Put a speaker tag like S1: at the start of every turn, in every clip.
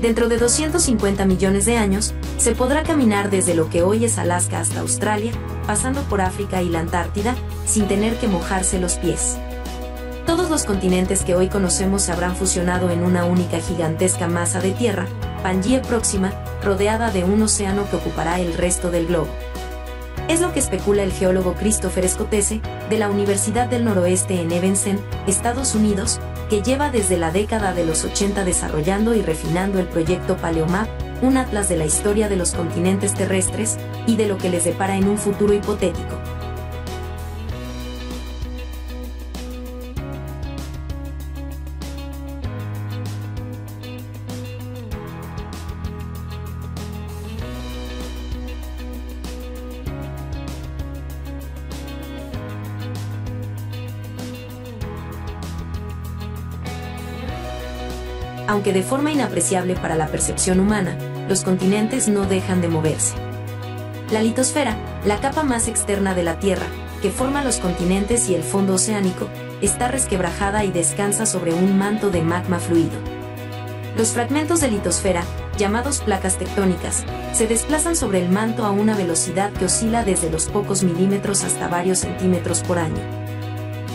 S1: Dentro de 250 millones de años, se podrá caminar desde lo que hoy es Alaska hasta Australia, pasando por África y la Antártida, sin tener que mojarse los pies. Todos los continentes que hoy conocemos se habrán fusionado en una única gigantesca masa de tierra, Pangaea Próxima, rodeada de un océano que ocupará el resto del globo. Es lo que especula el geólogo Christopher Scotese, de la Universidad del Noroeste en Evanston, Estados Unidos, que lleva desde la década de los 80 desarrollando y refinando el proyecto Paleomap, un atlas de la historia de los continentes terrestres y de lo que les depara en un futuro hipotético. Aunque de forma inapreciable para la percepción humana, los continentes no dejan de moverse. La litosfera, la capa más externa de la Tierra, que forma los continentes y el fondo oceánico, está resquebrajada y descansa sobre un manto de magma fluido. Los fragmentos de litosfera, llamados placas tectónicas, se desplazan sobre el manto a una velocidad que oscila desde los pocos milímetros hasta varios centímetros por año.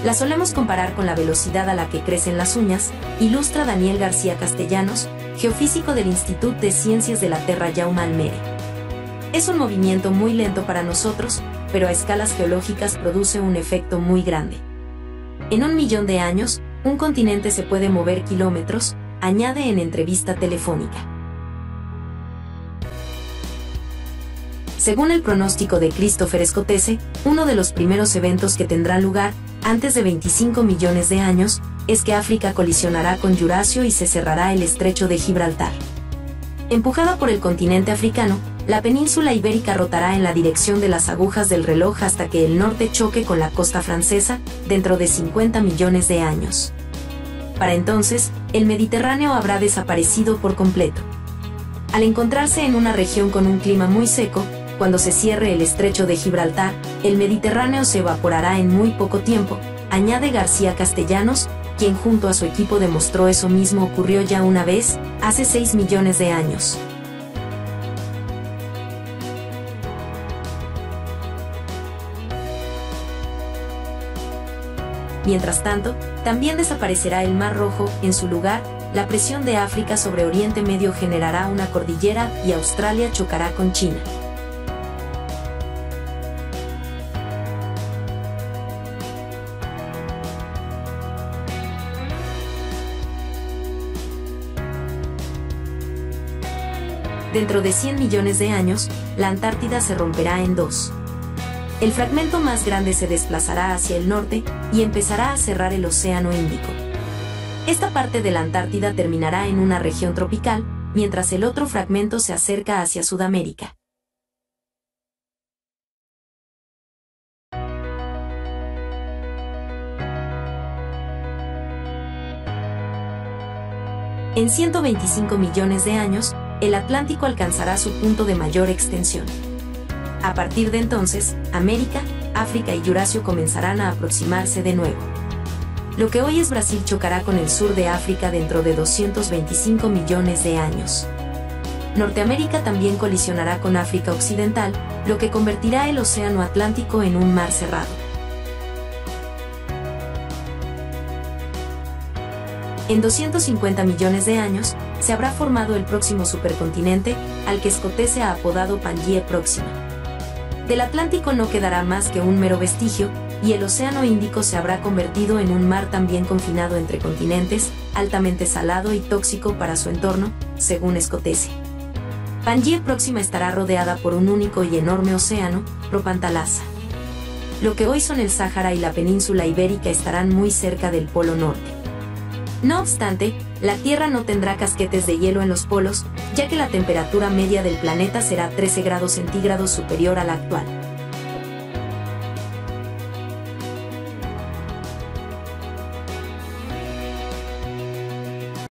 S1: La solemos comparar con la velocidad a la que crecen las uñas, ilustra Daniel García Castellanos, geofísico del Instituto de Ciencias de la Tierra Jaume Almere. Es un movimiento muy lento para nosotros, pero a escalas geológicas produce un efecto muy grande. En un millón de años, un continente se puede mover kilómetros, añade en entrevista telefónica. Según el pronóstico de Christopher Scotese, uno de los primeros eventos que tendrán lugar antes de 25 millones de años, es que África colisionará con Jurasio y se cerrará el estrecho de Gibraltar. Empujada por el continente africano, la península ibérica rotará en la dirección de las agujas del reloj hasta que el norte choque con la costa francesa, dentro de 50 millones de años. Para entonces, el Mediterráneo habrá desaparecido por completo. Al encontrarse en una región con un clima muy seco, cuando se cierre el estrecho de Gibraltar, el Mediterráneo se evaporará en muy poco tiempo, añade García Castellanos, quien junto a su equipo demostró eso mismo ocurrió ya una vez, hace 6 millones de años. Mientras tanto, también desaparecerá el Mar Rojo, en su lugar, la presión de África sobre Oriente Medio generará una cordillera y Australia chocará con China. Dentro de 100 millones de años, la Antártida se romperá en dos. El fragmento más grande se desplazará hacia el norte y empezará a cerrar el Océano Índico. Esta parte de la Antártida terminará en una región tropical, mientras el otro fragmento se acerca hacia Sudamérica. En 125 millones de años, el Atlántico alcanzará su punto de mayor extensión. A partir de entonces, América, África y Eurasio comenzarán a aproximarse de nuevo. Lo que hoy es Brasil chocará con el sur de África dentro de 225 millones de años. Norteamérica también colisionará con África Occidental, lo que convertirá el Océano Atlántico en un mar cerrado. En 250 millones de años, se habrá formado el próximo supercontinente, al que Scotese ha apodado Pangaea Próxima. Del Atlántico no quedará más que un mero vestigio, y el Océano Índico se habrá convertido en un mar también confinado entre continentes, altamente salado y tóxico para su entorno, según Scotese. Pangaea Próxima estará rodeada por un único y enorme océano, Propantalasa. Lo que hoy son el Sáhara y la península ibérica estarán muy cerca del Polo Norte. No obstante, la Tierra no tendrá casquetes de hielo en los polos, ya que la temperatura media del planeta será 13 grados centígrados superior a la actual.